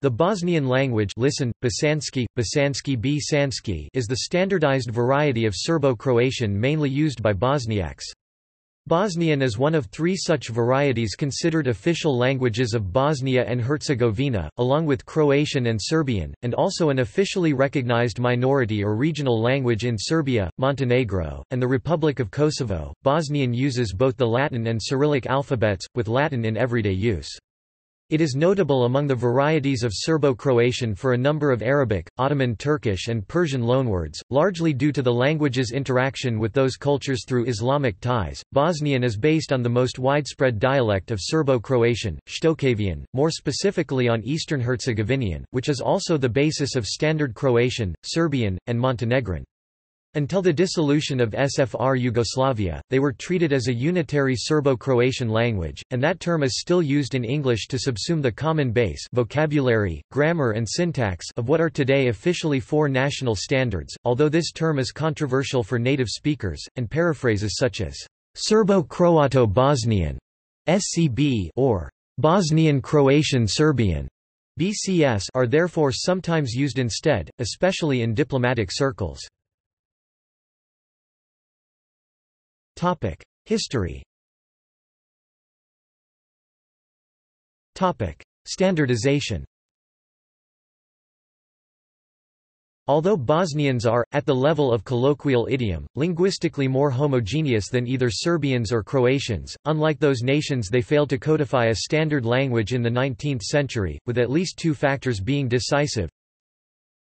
The Bosnian language listen, Bosanski, Bosanski B. Is the standardized variety of Serbo-Croatian mainly used by Bosniaks. Bosnian is one of three such varieties considered official languages of Bosnia and Herzegovina, along with Croatian and Serbian, and also an officially recognized minority or regional language in Serbia, Montenegro, and the Republic of Kosovo. Bosnian uses both the Latin and Cyrillic alphabets, with Latin in everyday use. It is notable among the varieties of Serbo-Croatian for a number of Arabic, Ottoman Turkish and Persian loanwords, largely due to the language's interaction with those cultures through Islamic ties. Bosnian is based on the most widespread dialect of Serbo-Croatian, Shtokavian, more specifically on Eastern Herzegovinian, which is also the basis of Standard Croatian, Serbian, and Montenegrin. Until the dissolution of SFR Yugoslavia, they were treated as a unitary Serbo-Croatian language, and that term is still used in English to subsume the common base vocabulary, grammar and syntax of what are today officially four national standards, although this term is controversial for native speakers, and paraphrases such as Serbo-Croato-Bosnian SCB or Bosnian Croatian Serbian BCS are therefore sometimes used instead, especially in diplomatic circles. History. Topic: Standardization. Although Bosnians are, at the level of colloquial idiom, linguistically more homogeneous than either Serbians or Croatians, unlike those nations they failed to codify a standard language in the 19th century, with at least two factors being decisive.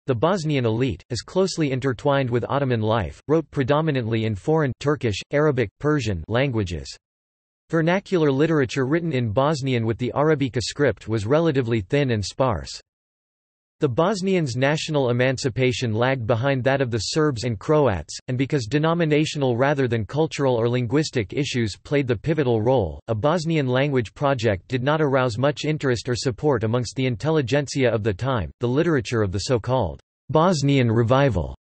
The Bosnian elite, as closely intertwined with Ottoman life, wrote predominantly in foreign Turkish, Arabic, Persian languages. Vernacular literature written in Bosnian with the Arebica script was relatively thin and sparse. The Bosnians' national emancipation lagged behind that of the Serbs and Croats, and because denominational rather than cultural or linguistic issues played the pivotal role, a Bosnian language project did not arouse much interest or support amongst the intelligentsia of the time. The literature of the so-called Bosnian revival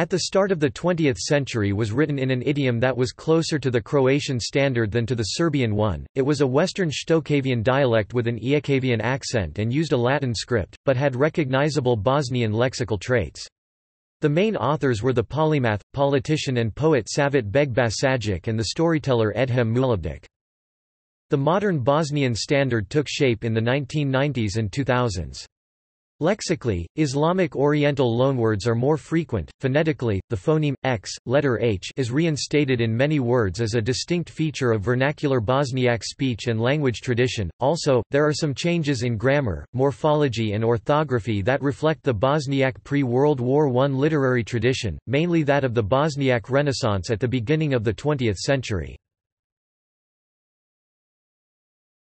at the start of the 20th century was written in an idiom that was closer to the Croatian standard than to the Serbian one. It was a Western Shtokavian dialect with an Ijekavian accent and used a Latin script, but had recognizable Bosnian lexical traits. The main authors were the polymath, politician and poet Safvet-beg Bašagić and the storyteller Edhem Mulabdić. The modern Bosnian standard took shape in the 1990s and 2000s. Lexically, Islamic Oriental loanwords are more frequent. Phonetically, the phoneme x, letter h, is reinstated in many words as a distinct feature of vernacular Bosniak speech and language tradition. Also, there are some changes in grammar, morphology, and orthography that reflect the Bosniak pre-World War I literary tradition, mainly that of the Bosniak Renaissance at the beginning of the 20th century.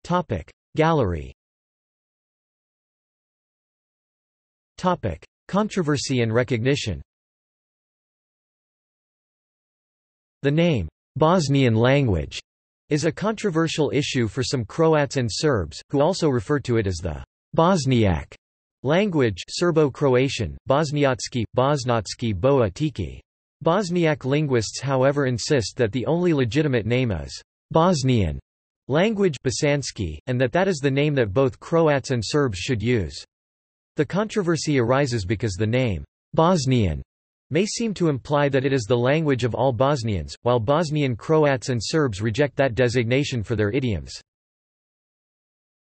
Topic Gallery Topic: Controversy and recognition. The name Bosnian language is a controversial issue for some Croats and Serbs, who also refer to it as the Bosniak language Serbo-Croatian, Bosniatski, Bosnatski Boa Tiki. Bosniak linguists however insist that the only legitimate name is Bosnian language Bosanski, and that that is the name that both Croats and Serbs should use. The controversy arises because the name, Bosnian, may seem to imply that it is the language of all Bosnians, while Bosnian Croats and Serbs reject that designation for their idioms.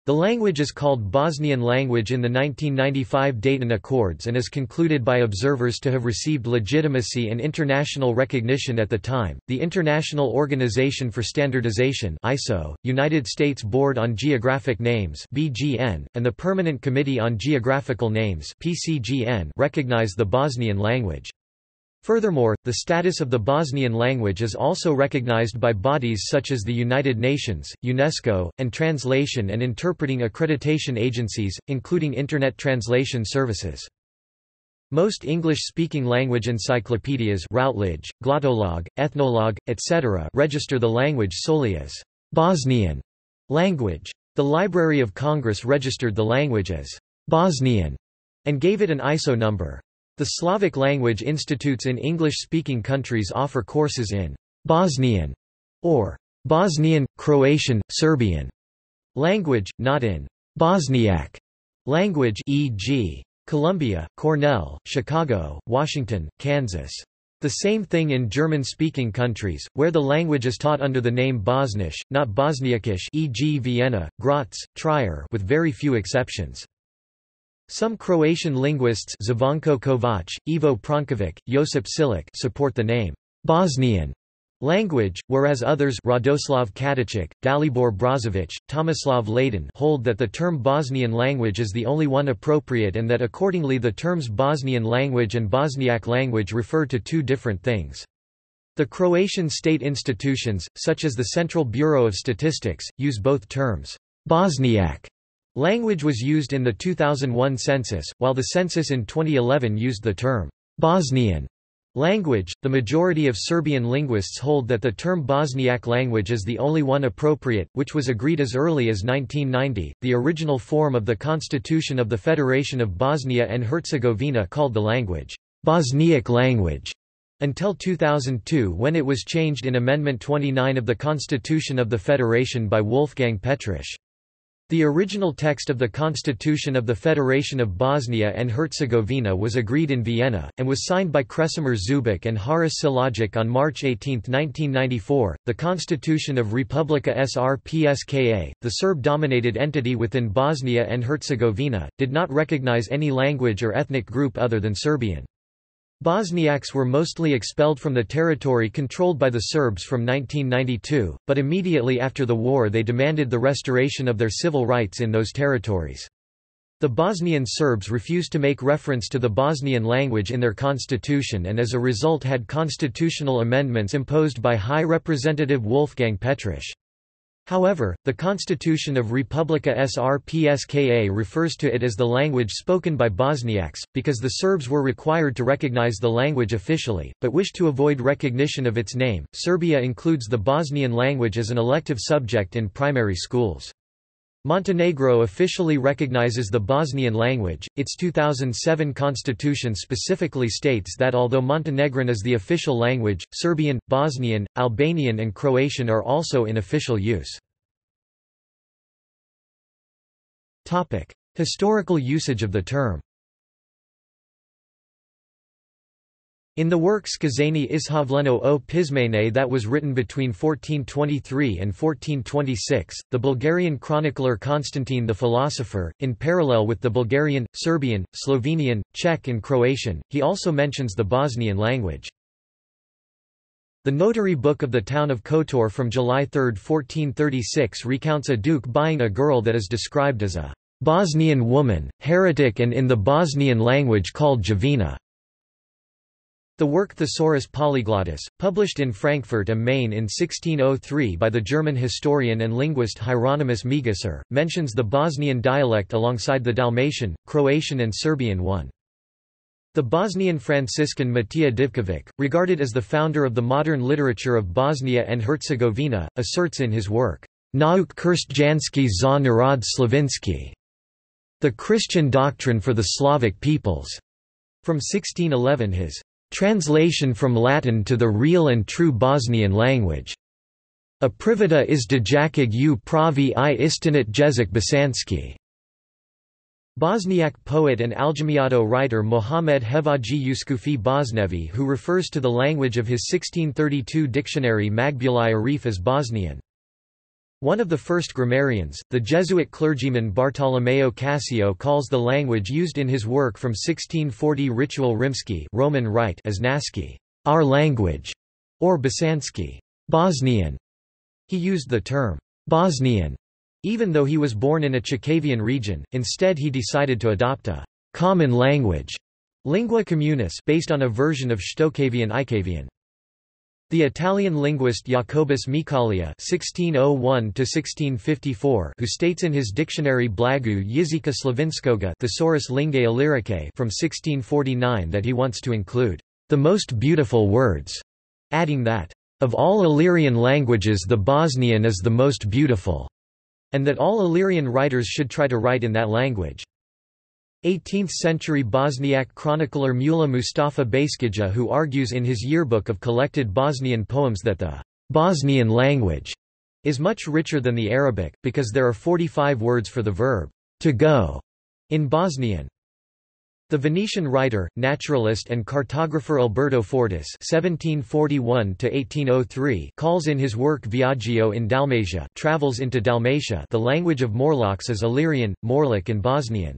The language is called Bosnian language in the 1995 Dayton Accords and is concluded by observers to have received legitimacy and international recognition at the time. The International Organization for Standardization (ISO), United States Board on Geographic Names (BGN), and the Permanent Committee on Geographical Names (PCGN) recognize the Bosnian language. Furthermore, the status of the Bosnian language is also recognized by bodies such as the United Nations, UNESCO, and translation and interpreting accreditation agencies, including Internet translation services. Most English-speaking language encyclopedias Routledge, Glottolog, Ethnologue, etc. register the language solely as Bosnian language. The Library of Congress registered the language as Bosnian and gave it an ISO number. The Slavic language institutes in English-speaking countries offer courses in Bosnian or Bosnian, Croatian, Serbian language, not in Bosniak Language e.g. Columbia, Cornell, Chicago, Washington, Kansas. The same thing in German-speaking countries, where the language is taught under the name Bosnisch, not Bosniakisch e.g. Vienna, Graz, Trier with very few exceptions. Some Croatian linguists Zvonko Kovac, Ivo Pranjković, Josip Silic support the name Bosnian language, whereas others Radoslav Katičić, Dalibor Brozovic, Tomislav Ladan hold that the term Bosnian language is the only one appropriate and that accordingly the terms Bosnian language and Bosniak language refer to two different things. The Croatian state institutions, such as the Central Bureau of Statistics, use both terms. Bosniak language was used in the 2001 census, while the census in 2011 used the term Bosnian. Language – The majority of Serbian linguists hold that the term Bosniak language is the only one appropriate, which was agreed as early as 1990. The original form of the Constitution of the Federation of Bosnia and Herzegovina called the language, Bosniak language, until 2002 when it was changed in Amendment 29 of the Constitution of the Federation by Wolfgang Petritsch. The original text of the Constitution of the Federation of Bosnia and Herzegovina was agreed in Vienna, and was signed by Krešimir Zubak and Haris Silajdžić on March 18, 1994. The Constitution of Republika Srpska, the Serb dominated entity within Bosnia and Herzegovina, did not recognize any language or ethnic group other than Serbian. Bosniaks were mostly expelled from the territory controlled by the Serbs from 1992, but immediately after the war they demanded the restoration of their civil rights in those territories. The Bosnian Serbs refused to make reference to the Bosnian language in their constitution and as a result had constitutional amendments imposed by High Representative Wolfgang Petritsch. However, the Constitution of Republika Srpska refers to it as the language spoken by Bosniaks, because the Serbs were required to recognize the language officially, but wished to avoid recognition of its name. Serbia includes the Bosnian language as an elective subject in primary schools. Montenegro officially recognizes the Bosnian language. Its 2007 constitution specifically states that although Montenegrin is the official language, Serbian, Bosnian, Albanian, and Croatian are also in official use. Topic: Historical usage of the term. In the work Skazanie Ishavleno o Pismene that was written between 1423 and 1426, the Bulgarian chronicler Constantine the Philosopher, in parallel with the Bulgarian, Serbian, Slovenian, Czech and Croatian, he also mentions the Bosnian language. The notary book of the town of Kotor from July 3, 1436 recounts a duke buying a girl that is described as a Bosnian woman, heretic and in the Bosnian language called Javina. The work Thesaurus Polyglottus, published in Frankfurt am Main in 1603 by the German historian and linguist Hieronymus Megisser, mentions the Bosnian dialect alongside the Dalmatian, Croatian and Serbian one. The Bosnian Franciscan Matija Divkovic, regarded as the founder of the modern literature of Bosnia and Herzegovina, asserts in his work, Nauk Krstjanski za narod Slavinsky, the Christian doctrine for the Slavic peoples, from 1611 his Translation from Latin to the real and true Bosnian language. A privata is dejakig u pravi i istinit jezik bosanski. Bosniak poet and Aljamiado writer Mohamed Hevaji Uskufi Bosnevi who refers to the language of his 1632 dictionary Magbulai Arif as Bosnian. One of the first grammarians, the Jesuit clergyman Bartolomeo Cassio calls the language used in his work from 1640 Ritual Rimsky Roman Rite as Naski, our language, or Bosanski, Bosnian. He used the term Bosnian, even though he was born in a Chakavian region, instead he decided to adopt a common language, lingua communis based on a version of Shtokavian Ikavian. The Italian linguist Jacobus Micaglia (1601–1654), who states in his dictionary Blagu Jezika Slavinskoga Thesaurus Linguae Illyricae from 1649 that he wants to include the most beautiful words, adding that of all Illyrian languages the Bosnian is the most beautiful, and that all Illyrian writers should try to write in that language. 18th-century Bosniak chronicler Mula Mustafa Bašeskija who argues in his yearbook of collected Bosnian poems that the Bosnian language is much richer than the Arabic, because there are 45 words for the verb to go, in Bosnian. The Venetian writer, naturalist and cartographer Alberto Fortis (1741–1803) calls in his work Viaggio in Dalmatia, Travels into Dalmatia, the language of Morlachs as Illyrian, Morlach, and Bosnian.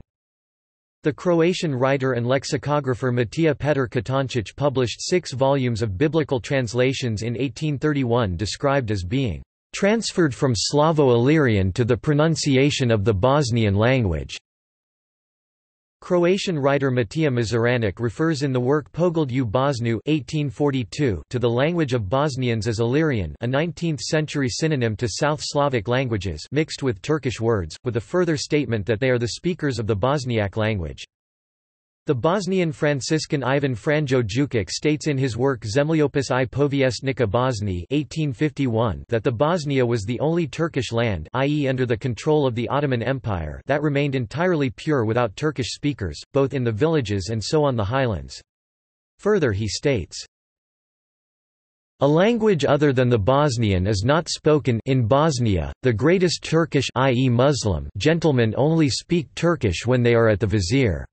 The Croatian writer and lexicographer Matija Petar Katančić published six volumes of biblical translations in 1831 described as being transferred from Slavo-Illyrian to the pronunciation of the Bosnian language. Croatian writer Matija Mazuranic refers in the work Pogled u Bosnu 1842 to the language of Bosnians as Illyrian a 19th-century synonym to South Slavic languages mixed with Turkish words, with a further statement that they are the speakers of the Bosniak language. The Bosnian Franciscan Ivan Franjo Jukic states in his work Zemljopis i Povijesnika Bosni 1851 that the Bosnia was the only Turkish land i.e. under the control of the Ottoman Empire that remained entirely pure without Turkish speakers, both in the villages and so on the highlands. Further he states, a language other than the Bosnian is not spoken in Bosnia. The greatest Turkish i.e. Muslim gentlemen only speak Turkish when they are at the vizier.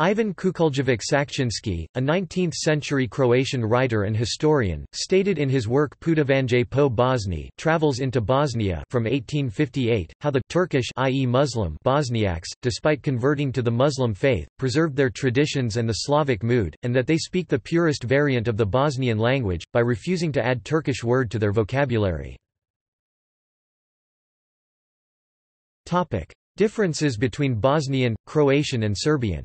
Ivan Kukuljević Sakcinski, a 19th-century Croatian writer and historian, stated in his work Putovanje po Bosni Travels into Bosnia from 1858, how the Turkish i.e. Muslim Bosniaks, despite converting to the Muslim faith, preserved their traditions and the Slavic mood, and that they speak the purest variant of the Bosnian language, by refusing to add Turkish word to their vocabulary. Differences between Bosnian, Croatian and Serbian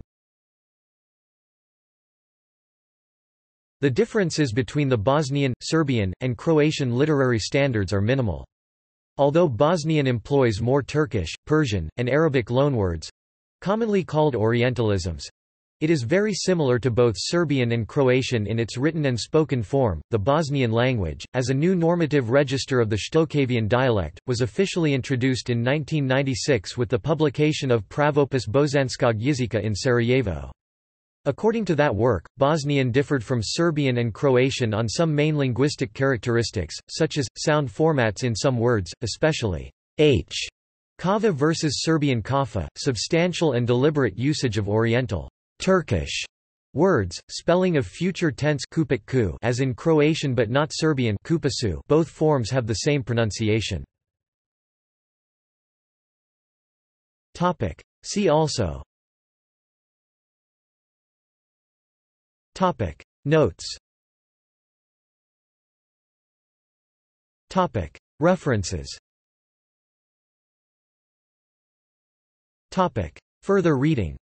The differences between the Bosnian, Serbian, and Croatian literary standards are minimal. Although Bosnian employs more Turkish, Persian, and Arabic loanwords—commonly called Orientalisms, it is very similar to both Serbian and Croatian in its written and spoken form. The Bosnian language, as a new normative register of the Shtokavian dialect, was officially introduced in 1996 with the publication of Pravopis Bosanskog jezika in Sarajevo. According to that work, Bosnian differed from Serbian and Croatian on some main linguistic characteristics, such as, sound formats in some words, especially h, kava versus Serbian kafa, substantial and deliberate usage of Oriental Turkish words, spelling of future tense as in Croatian but not Serbian both forms have the same pronunciation. See also Topic Notes Topic References Topic Further reading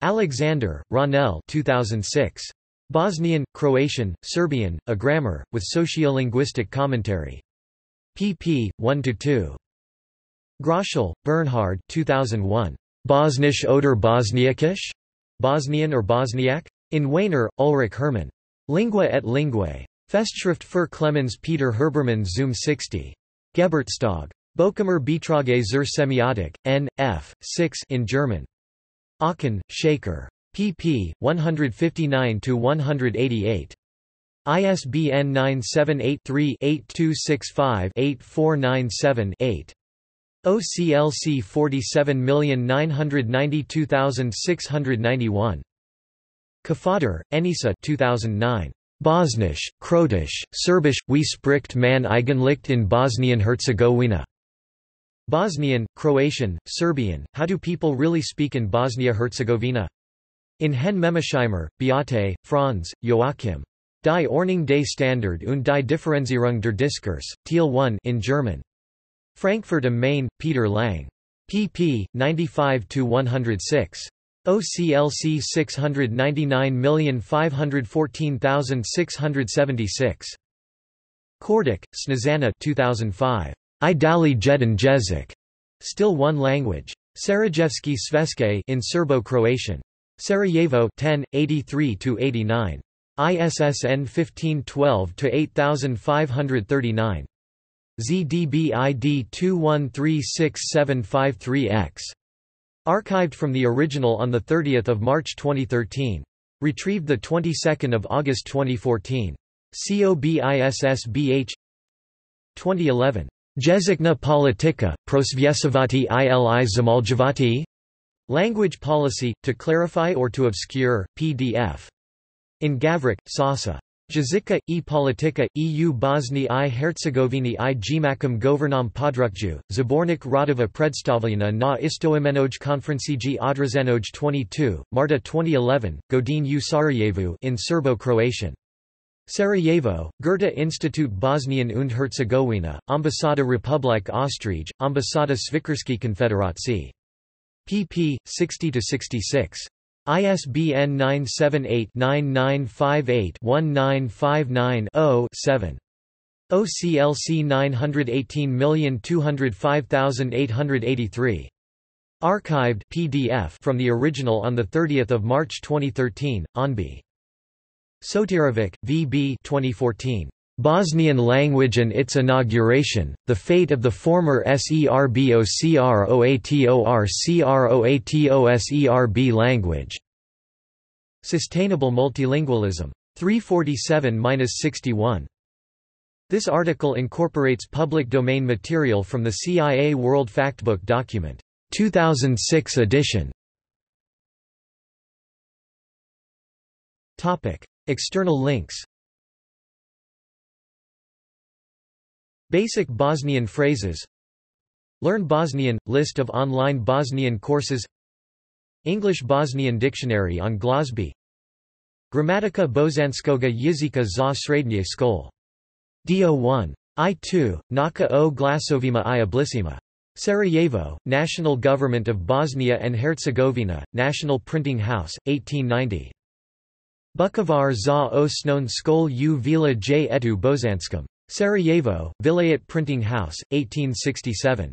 Alexander, Ronelle 2006. Bosnian, Croatian, Serbian, A Grammar, with Sociolinguistic Commentary. pp. 1–2. Groschel, Bernhard 2001. Bosnisch oder Bosniakisch? Bosnian or Bosniak? In Wehner, Ulrich Hermann. Lingua et Linguae. Festschrift für Clemens Peter Herbermann Zum 60. Geburtstag. Bochumer Beiträge zur Semiotik, N. F. 6 in German. Aachen, Shaker. pp. 159–188. ISBN 978-3-8265-8497-8. OCLC 47992691. Kafadar, Enisa 2009. Bosnisch, Kroatisch, Serbisch, wie spricht man eigentlich in Bosnien-Herzegovina? Bosnian, Croatian, Serbian, How do people really speak in Bosnia-Herzegovina? In Henn-Memmesheimer, Beate, Franz, Joachim. Die Ordnung des Standard und die Differenzierung der Diskurs, Teil 1 in German. Frankfurt am Main, Peter Lang. pp. 95–106. OCLC 699514676. Kordic, Snezana 2005. I Dali Jedan Jezik. Still one language. Sarajevski Sveske in Serbo-Croatian. Sarajevo 10, 83–89. ISSN 1512-8539. ZDBID 2136753X. Archived from the original on 30 March 2013. Retrieved 22 August 2014. COBISSBH 2011. Jezikna politika, prosvjesavati ili zamaljavati? Language policy, to clarify or to obscure, pdf. In Gavrik, Sasa. Jezika i politika, EU Bosni i Herzegovini i Gimakom governam podrukju, Zabornik Radova predstavljena na istoimenoj konferenciji odrazanoj 22, Marta 2011, Godin u Sarajevu in Serbo-Croatian. Sarajevo, Goethe Institut Bosnian und Herzegovina, Ambasada Republik Ostrij, Ambasada Svikarski Konfederacji. pp. 60–66. ISBN 978-9958-1959-0-7. OCLC 918205883. Archived PDF from the original on 30 March 2013, ONBE. Sotirovic, V.B. 2014. Bosnian language and its inauguration, the fate of the former Serbocroatorcroatoserb language. Sustainable Multilingualism. 347-61. This article incorporates public domain material from the CIA World Factbook document. 2006 edition. External links Basic Bosnian phrases Learn Bosnian – List of online Bosnian courses English Bosnian Dictionary on Glosbe Gramatika Bosanskoga jezika za srednje skol. DO1. I2, Naka o glasovima i oblisima. Sarajevo, National Government of Bosnia and Herzegovina, National Printing House, 1890. Bukovar za osnon skol u vila j etu bozanskom. Sarajevo, Vilayet Printing House, 1867.